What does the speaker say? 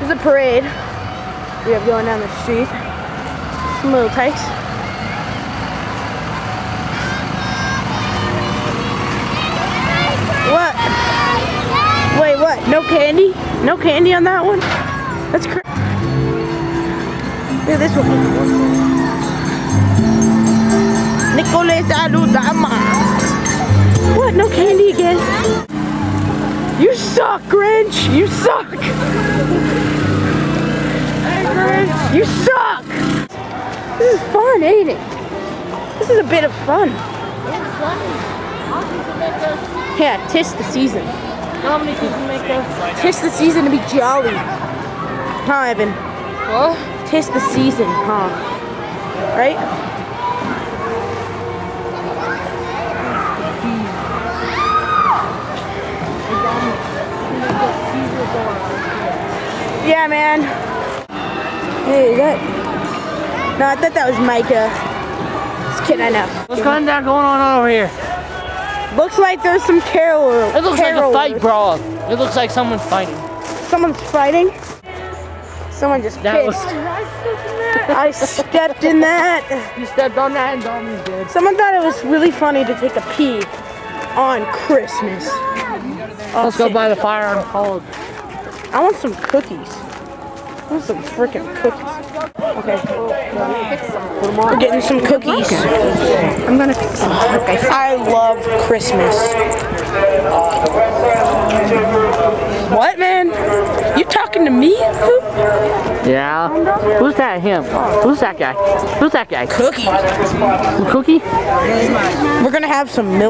There's a parade we have going down the street. Some little tykes. What? Wait, what? No candy? No candy on that one? That's crazy. Look at this one. Nicolas Aludama. What? No candy again? You suck, Grinch! You suck! Hey, Grinch! You suck! This is fun, ain't it? This is a bit of fun. Yeah, tis the season. How many people make those? Tis the season to be jolly. Huh, Evan? What? Tis the season, huh? Right? Yeah, man. Hey, that. No, I thought that was Micah. Just kidding, I know. What's going on going on over here? Looks like there's some carol. It looks like a fight carolers. brawl. It looks like someone's fighting. Someone's fighting. Someone just That pissed. I stepped in that. You stepped on that and Dominic did. Someone thought it was really funny to take a pee on Christmas. Let's go by the fire on college. I want some cookies. I want some freaking cookies. Okay. We're getting some cookies. I'm gonna pick some cookies. I love Christmas. What, man? You talking to me? Yeah. Who's that? Him. Who's that guy? Who's that guy? Cookie. Cookie? We're gonna have some milk.